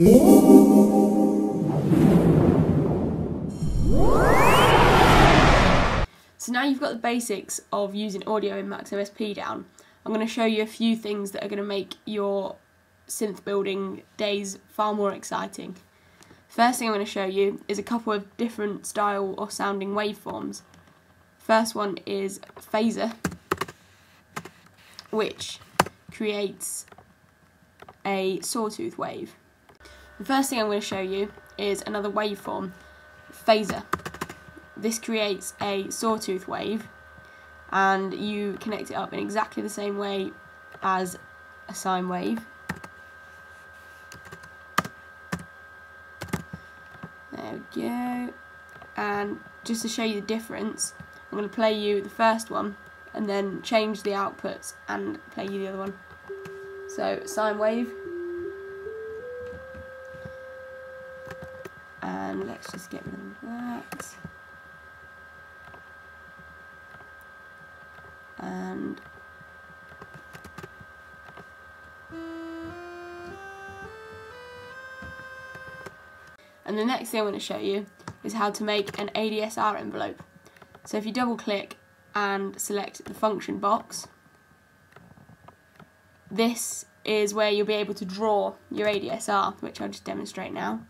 So now you've got the basics of using audio in Max MSP down, I'm going to show you a few things that are going to make your synth building days far more exciting. First thing I'm going to show you is a couple of different style or sounding waveforms. First one is phasor, which creates a sawtooth wave. The first thing I'm going to show you is another waveform, phasor. This creates a sawtooth wave and you connect it up in exactly the same way as a sine wave. There we go. And just to show you the difference, I'm going to play you the first one and then change the outputs and play you the other one. So, sine wave. And let's just get rid of that. and and the next thing I'm going to show you is how to make an ADSR envelope. So if you double click and select the function box, this is where you'll be able to draw your ADSR, which I'll just demonstrate now.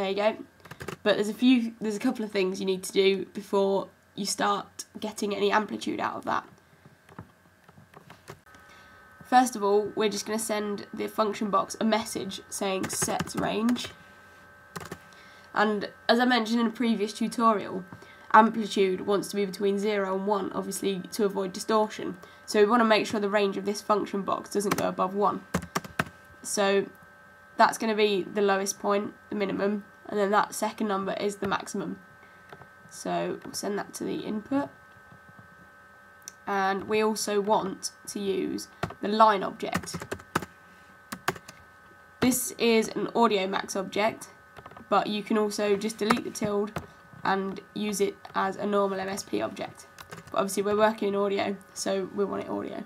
There you go. But there's a few, there's a couple of things you need to do before you start getting any amplitude out of that. First of all, we're just going to send the function box a message saying set range. And as I mentioned in a previous tutorial, amplitude wants to be between 0 and 1, obviously to avoid distortion. So we want to make sure the range of this function box doesn't go above 1. So that's going to be the lowest point, the minimum, and then that second number is the maximum. So we'll send that to the input. And we also want to use the line object. This is an audio max object, but you can also just delete the tilde and use it as a normal MSP object. But obviously we're working in audio, so we want it audio.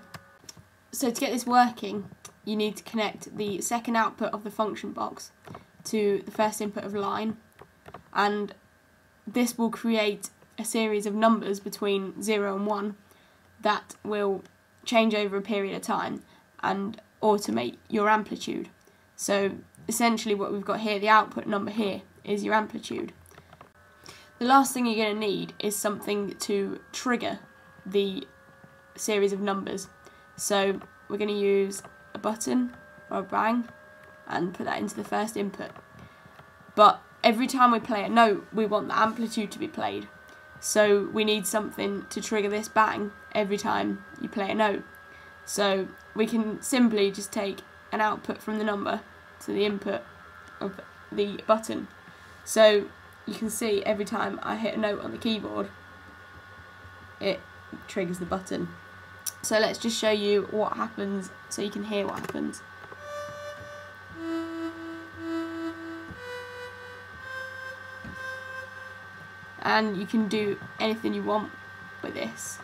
So to get this working, you need to connect the second output of the function box to the first input of line, and this will create a series of numbers between 0 and 1 that will change over a period of time and automate your amplitude. So essentially what we've got here, the output number here, is your amplitude. The last thing you're going to need is something to trigger the series of numbers. So we're going to use a button or a bang and put that into the first input. But every time we play a note, we want the amplitude to be played. So we need something to trigger this bang every time you play a note. So we can simply just take an output from the number to the input of the button. So you can see every time I hit a note on the keyboard, it triggers the button. So let's just show you what happens so you can hear what happens. And you can do anything you want with this.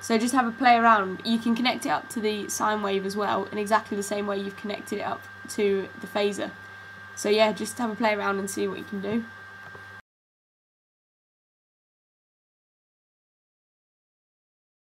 So just have a play around. You can connect it up to the sine wave as well in exactly the same way you've connected it up to the phasor. So yeah, just have a play around and see what you can do.